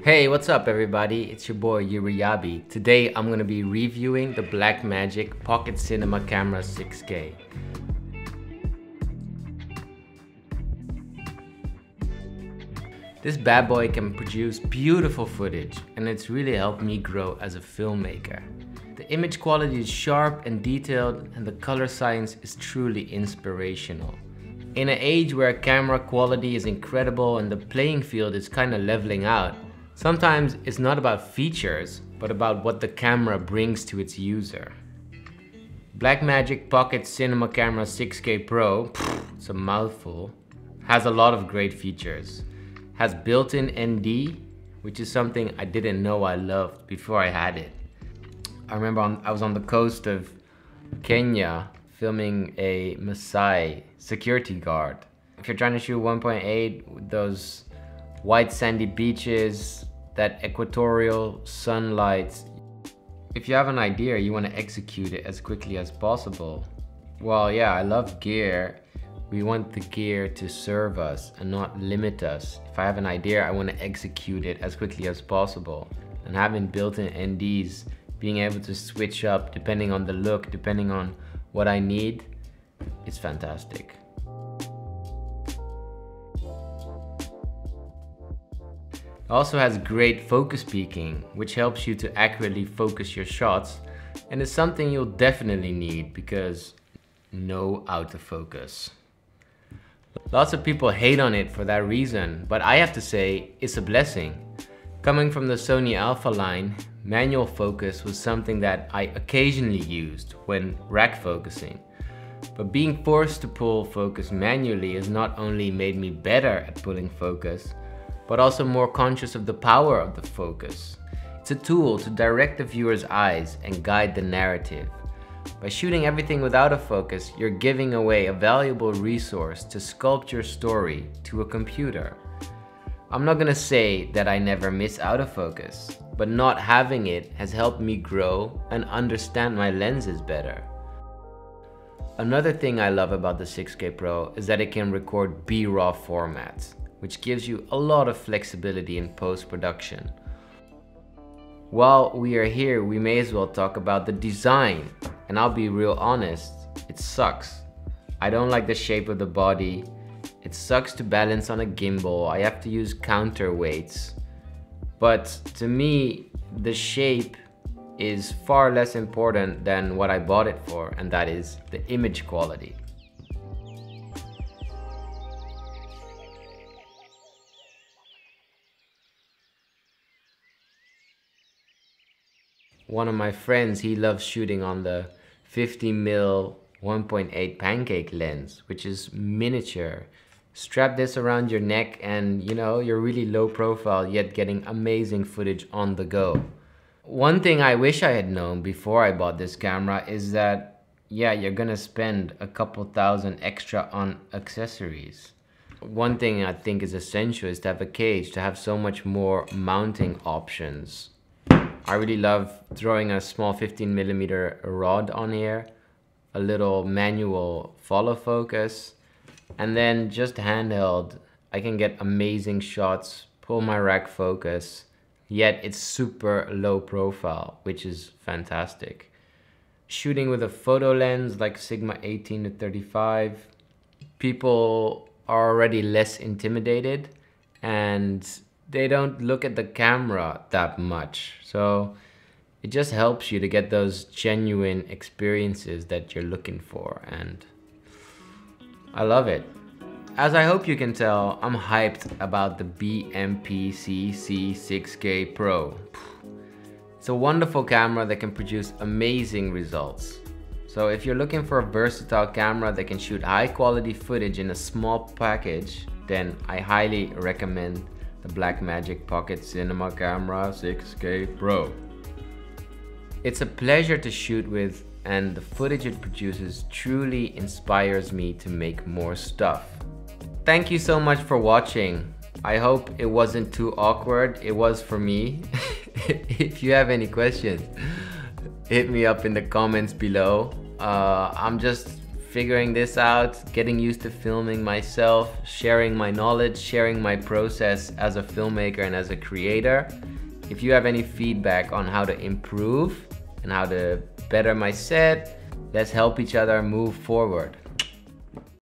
Hey, what's up everybody? It's your boy Yuri Yabi. Today I'm gonna be reviewing the Blackmagic Pocket Cinema Camera 6K. This bad boy can produce beautiful footage and it's really helped me grow as a filmmaker. The image quality is sharp and detailed and the color science is truly inspirational. In an age where camera quality is incredible and the playing field is kinda leveling out, sometimes it's not about features, but about what the camera brings to its user. Blackmagic Pocket Cinema Camera 6K Pro, it's a mouthful, has a lot of great features has built-in ND, which is something I didn't know I loved before I had it. I remember on, I was on the coast of Kenya filming a Maasai security guard. If you're trying to shoot 1.8 those white sandy beaches, that equatorial sunlight, if you have an idea, you want to execute it as quickly as possible. Well, yeah, I love gear we want the gear to serve us and not limit us. If I have an idea, I want to execute it as quickly as possible. And having built-in NDs, being able to switch up depending on the look, depending on what I need, it's fantastic. It also has great focus peaking, which helps you to accurately focus your shots and is something you'll definitely need because no autofocus. Lots of people hate on it for that reason, but I have to say it's a blessing. Coming from the Sony Alpha line, manual focus was something that I occasionally used when rack focusing. But being forced to pull focus manually has not only made me better at pulling focus, but also more conscious of the power of the focus. It's a tool to direct the viewer's eyes and guide the narrative. By shooting everything without autofocus, you're giving away a valuable resource to sculpt your story to a computer. I'm not gonna say that I never miss out of focus, but not having it has helped me grow and understand my lenses better. Another thing I love about the 6K Pro is that it can record B-RAW formats, which gives you a lot of flexibility in post-production. While we are here, we may as well talk about the design and I'll be real honest, it sucks. I don't like the shape of the body. It sucks to balance on a gimbal. I have to use counterweights. But to me, the shape is far less important than what I bought it for, and that is the image quality. One of my friends, he loves shooting on the 50 mil 1.8 pancake lens, which is miniature. Strap this around your neck and you know, you're really low profile yet getting amazing footage on the go. One thing I wish I had known before I bought this camera is that yeah, you're gonna spend a couple thousand extra on accessories. One thing I think is essential is to have a cage, to have so much more mounting options. I really love throwing a small 15 millimeter rod on here, a little manual follow focus, and then just handheld, I can get amazing shots, pull my rack focus, yet it's super low profile, which is fantastic. Shooting with a photo lens like Sigma 18 to 35, people are already less intimidated and they don't look at the camera that much. So it just helps you to get those genuine experiences that you're looking for and I love it. As I hope you can tell, I'm hyped about the BMPCC 6K Pro. It's a wonderful camera that can produce amazing results. So if you're looking for a versatile camera that can shoot high quality footage in a small package, then I highly recommend the Blackmagic Pocket Cinema Camera 6K Pro. It's a pleasure to shoot with and the footage it produces truly inspires me to make more stuff. Thank you so much for watching. I hope it wasn't too awkward. It was for me. if you have any questions, hit me up in the comments below. Uh, I'm just figuring this out, getting used to filming myself, sharing my knowledge, sharing my process as a filmmaker and as a creator. If you have any feedback on how to improve and how to better my set, let's help each other move forward.